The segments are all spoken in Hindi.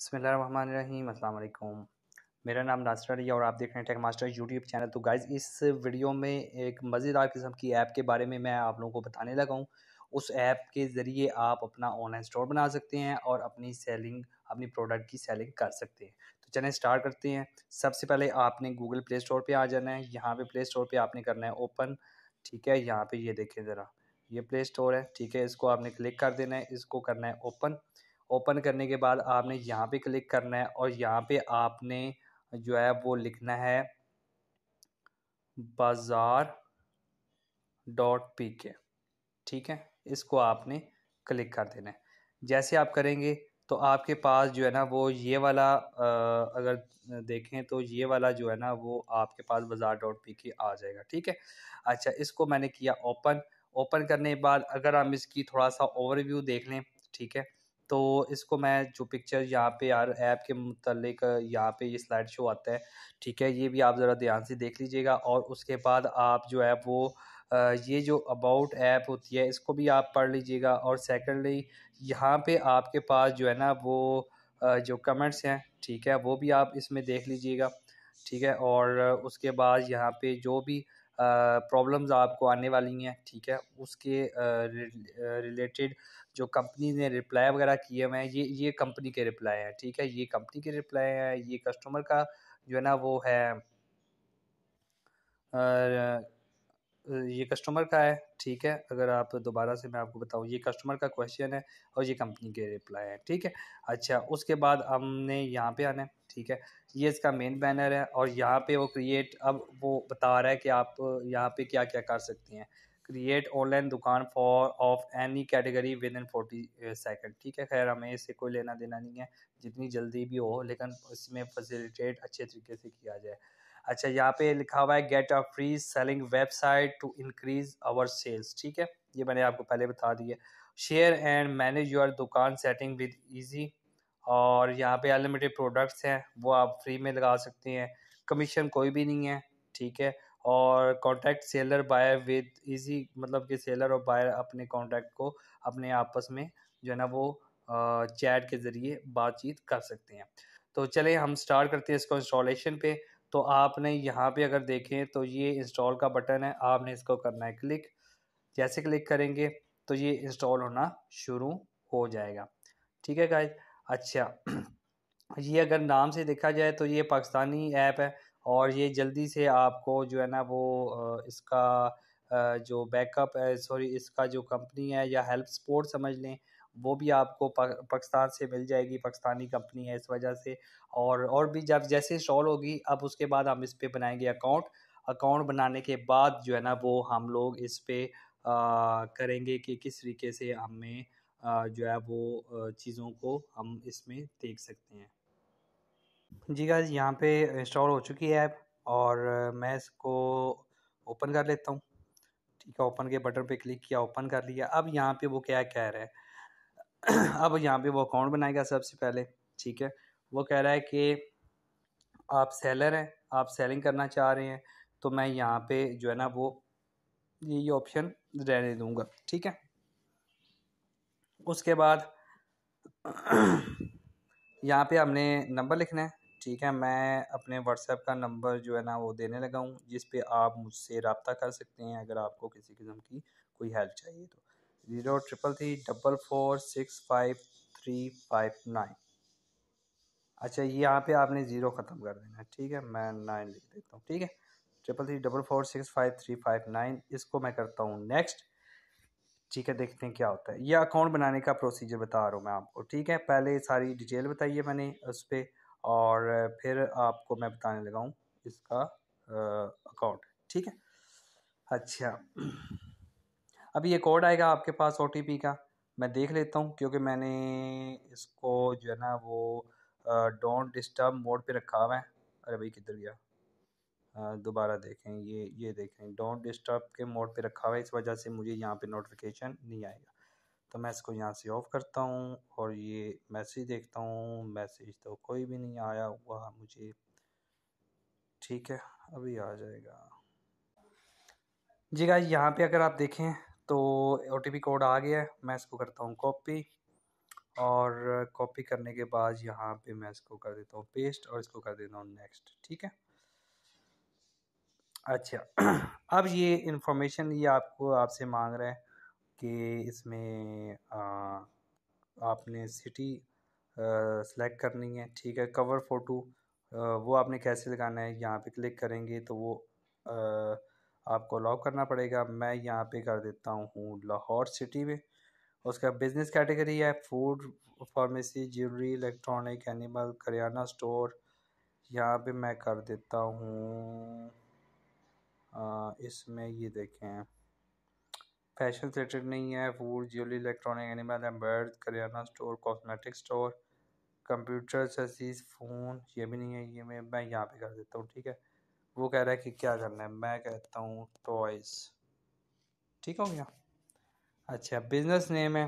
बसमीम अल्लाम मेरा नाम नासर अली और आप देख रहे हैं टेक मास्टर यूट्यूब चैनल तो गाइज़ इस वीडियो में एक मज़ेदार किस्म की ऐप के बारे में मैं आप लोगों को बताने लगा हूँ। उस ऐप के ज़रिए आप अपना ऑनलाइन स्टोर बना सकते हैं और अपनी सेलिंग अपनी प्रोडक्ट की सेलिंग कर सकते हैं। तो चलें स्टार्ट करते हैं। सबसे पहले आपने गूगल प्ले स्टोर पर आ जाना है। यहाँ पर प्ले स्टोर पर आपने करना है ओपन ठीक है, यहाँ पर ये देखें ज़रा। ये प्ले स्टोर है। ठीक है, इसको आपने क्लिक कर देना है। इसको करना है ओपन ओपन करने के बाद आपने यहाँ पे क्लिक करना है और यहाँ पे आपने जो है वो लिखना है बाज़ार डॉट पी के ठीक है? इसको आपने क्लिक कर देना है। जैसे आप करेंगे तो आपके पास जो है ना वो ये वाला अगर देखें तो ये वाला जो है ना वो आपके पास बाज़ार डॉट पी के आ जाएगा। ठीक है? अच्छा इसको मैंने किया ओपन। ओपन करने के बाद अगर हम इसकी थोड़ा सा ओवरव्यू देख लें, ठीक है? तो इसको मैं जो पिक्चर यहाँ पे यार ऐप के मतलब यहाँ पे ये स्लाइड शो आता है, ठीक है, ये भी आप ज़रा ध्यान से देख लीजिएगा और उसके बाद आप जो है वो ये जो अबाउट ऐप होती है, इसको भी आप पढ़ लीजिएगा और सेकेंडली यहाँ पे आपके पास जो है ना वो जो कमेंट्स हैं, ठीक है, वो भी आप इसमें देख लीजिएगा, ठीक है, और उसके बाद यहाँ पे जो भी प्रॉब्लम्स आपको आने वाली हैं, ठीक है? उसके रिलेटेड जो कंपनी ने रिप्लाई वगैरह किए हुए हैं, ये ये कंपनी के रिप्लाई हैं, ठीक है? ये कंपनी के रिप्लाई हैं, ये कस्टमर का जो है ना वो है ये कस्टमर का है, ठीक है? अगर आप दोबारा से मैं आपको बताऊँ, ये कस्टमर का क्वेश्चन है और ये कंपनी के रिप्लाई है, ठीक है? अच्छा उसके बाद हमने यहाँ पे आना है, ठीक है? ये इसका मेन बैनर है और यहाँ पे वो क्रिएट अब वो बता रहा है कि आप यहाँ पे क्या क्या कर सकते हैं। Create online Dukaan for of any category within forty second ठीक है? खैर, हमें इससे कोई लेना देना नहीं है, जितनी जल्दी भी हो, लेकिन इसमें फैसिलिटेट अच्छे तरीके से किया जाए। अच्छा यहाँ पे लिखा हुआ है get a free selling website to increase our sales ठीक है? ये मैंने आपको पहले बता दिया share and manage your Dukaan setting with easy और यहाँ पे अनलिमिटेड प्रोडक्ट्स हैं, वो आप फ्री में लगा सकते हैं। कमीशन कोई भी नहीं है, ठीक है? और contact seller buyer with easy मतलब कि सेलर और बायर अपने कॉन्टैक्ट को अपने आपस में जो है ना वो चैट के ज़रिए बातचीत कर सकते हैं। तो चले हम स्टार्ट करते हैं इसको इंस्टॉलेशन पे। तो आपने यहाँ पे अगर देखें तो ये इंस्टॉल का बटन है, आपने इसको करना है क्लिक जैसे क्लिक करेंगे तो ये इंस्टॉल होना शुरू हो जाएगा। ठीक है गाइज़ अच्छा ये अगर नाम से देखा जाए तो ये पाकिस्तानी ऐप है और ये जल्दी से आपको जो है ना वो इसका जो बैकअप है सॉरी इसका जो कंपनी है या हेल्प सपोर्ट समझ लें वो भी आपको पाकिस्तान से मिल जाएगी, पाकिस्तानी कंपनी है इस वजह से। और और भी जब जैसे इंस्टॉल होगी, अब उसके बाद हम इस पर बनाएँगे अकाउंट। अकाउंट बनाने के बाद जो है ना, वो हम लोग इस पर करेंगे कि किस तरीके से हमें जो है वो चीज़ों को हम इसमें देख सकते हैं। जी गाइस यहाँ पे इंस्टॉल हो चुकी है ऐप और मैं इसको ओपन कर लेता हूँ। ठीक है ओपन के बटन पे क्लिक किया ओपन कर लिया। अब यहाँ पे वो क्या कह रहा है? अब यहाँ पे वो अकाउंट बनाएगा सबसे पहले, ठीक है? वो कह रहा है कि आप सेलर हैं, आप सेलिंग करना चाह रहे हैं तो मैं यहाँ पे जो है ना वो ये ऑप्शन रहने दूँगा, ठीक है? उसके बाद यहाँ पे हमने नंबर लिखना है, ठीक है? मैं अपने व्हाट्सएप का नंबर जो है ना वो देने लगा हूँ, जिस पे आप मुझसे रबता कर सकते हैं, अगर आपको किसी किस्म की कोई हेल्प चाहिए तो। Zero triple three double four six five three five nine. अच्छा यहाँ पे आपने ज़ीरो ख़त्म कर देना है ठीक है? मैं नाइन लिख देता हूँ, ठीक है? Triple three double four six five three five nine, इसको मैं करता हूँ नेक्स्ट। ठीक है, देखते हैं क्या होता है। ये अकाउंट बनाने का प्रोसीजर बता रहा हूँ मैं आपको, ठीक है? पहले सारी डिटेल बताइए मैंने उस पर और फिर आपको मैं बताने लगा हूँ इसका अकाउंट, ठीक है? अच्छा। अभी ये कोड आएगा आपके पास ओटीपी का। मैं देख लेता हूँ, क्योंकि मैंने इसको जो है ना वो डोंट डिस्टर्ब मोड पे रखा हुआ है। अरे भाई, किधर गया? दोबारा देखें, ये ये देखें। डोंट डिस्टर्ब के मोड पे रखा हुआ है, इस वजह से मुझे यहाँ पे नोटिफिकेशन नहीं आएगा। तो मैं इसको यहाँ से ऑफ़ करता हूँ, और ये मैसेज देखता हूँ। मैसेज तो कोई भी नहीं आया हुआ मुझे। ठीक है, अभी आ जाएगा। जी गाइस यहाँ पे अगर आप देखें तो ओटीपी कोड आ गया है मैं इसको करता हूँ कॉपी और कॉपी करने के बाद यहाँ पे मैं इसको कर देता हूँ पेस्ट और इसको कर देता हूँ नेक्स्ट ठीक है? अच्छा अब ये इंफॉर्मेशन ये आपको आपसे मांग रहा है कि इसमें आ, आपने सिटी सेलेक्ट करनी है ठीक है? कवर फ़ोटो वो आपने कैसे लगाना है? यहाँ पे क्लिक करेंगे तो वो आ, आपको लॉक करना पड़ेगा। मैं यहाँ पे कर देता हूँ लाहौर सिटी में। उसका बिज़नेस कैटेगरी है food pharmacy jewellery electronic animal kirana store यहाँ पे मैं कर देता हूँ इसमें ये देखें। फ़ैशन रिलेटेड नहीं है food jewellery electronic animal and bird kirana store cosmetic store computer ससीज फ़ोन ये भी नहीं है, ये मैं मैं यहाँ पे कर देता हूँ, ठीक है? वो कह रहा है कि क्या करना है? मैं कहता हूँ टॉयज़ ठीक हो गया? अच्छा बिज़नेस नेम है।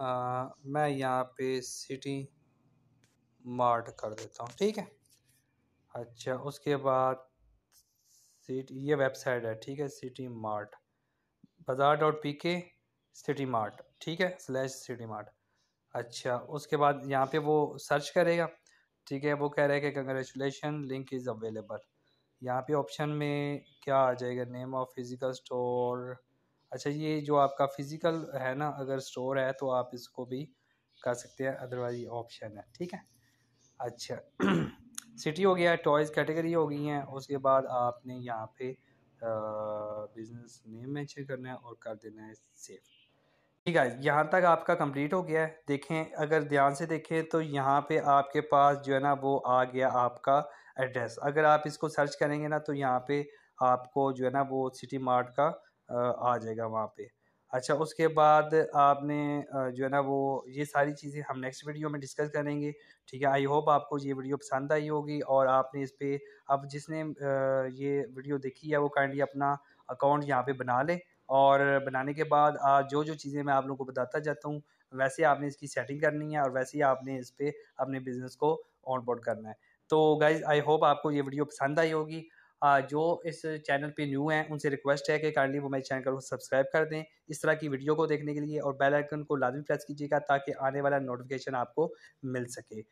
आ, मैं यहाँ पे सिटी मार्ट कर देता हूँ ठीक है? अच्छा उसके बाद सिटी ये वेबसाइट है ठीक है? सिटी मार्ट बाज़ार dot P K city mart ठीक है? स्लैश सिटी मार्ट अच्छा उसके बाद यहाँ पे वो सर्च करेगा। ठीक है, वो कह रहे हैं कि कंग्रेचुलेशन लिंक इज़ अवेलेबल यहाँ पे ऑप्शन में क्या आ जाएगा? नेम ऑफ़ फ़िज़िकल स्टोर अच्छा ये जो आपका फ़िज़िकल है ना, अगर स्टोर है तो आप इसको भी कर सकते हैं अदरवाइज़ ये ऑप्शन है, ठीक है? अच्छा सिटी हो गया टॉयज़ कैटेगरी हो गई हैं, उसके बाद आपने यहाँ पे बिज़नेस नेम मेंशन करना है और कर देना है सेव ठीक है, यहाँ तक आपका कंप्लीट हो गया है। देखें, अगर ध्यान से देखें तो यहाँ पे आपके पास जो है ना, वो आ गया आपका एड्रेस। अगर आप इसको सर्च करेंगे ना तो यहाँ पे आपको जो है ना, वो सिटी मार्ट का आ जाएगा वहाँ पे। अच्छा उसके बाद आपने जो है ना, वो ये सारी चीज़ें हम नेक्स्ट वीडियो में डिस्कस करेंगे। ठीक है आई होप आपको ये वीडियो पसंद आई होगी और आपने इस पर अब जिसने ये वीडियो देखी है, वो काइंडली अपना अकाउंट यहाँ पे बना ले। और बनाने के बाद जो जो चीज़ें मैं आप लोगों को बताता जाता हूँ, वैसे आपने इसकी सेटिंग करनी है और वैसे ही आपने इस पर अपने बिज़नेस को ऑन बोर्ड करना है। तो गाइज़ आई होप आपको ये वीडियो पसंद आई होगी। जो इस चैनल पे न्यू हैं, उनसे रिक्वेस्ट है कि काइंडली वो मेरे चैनल को सब्सक्राइब कर दें इस तरह की वीडियो को देखने के लिए और बेल आइकन को लाजमी प्रेस कीजिएगा ताकि आने वाला नोटिफिकेशन आपको मिल सके।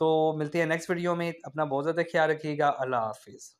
तो मिलते हैं नेक्स्ट वीडियो में। अपना बहुत ज़्यादा ख्याल रखिएगा। अल्लाह हाफिज़।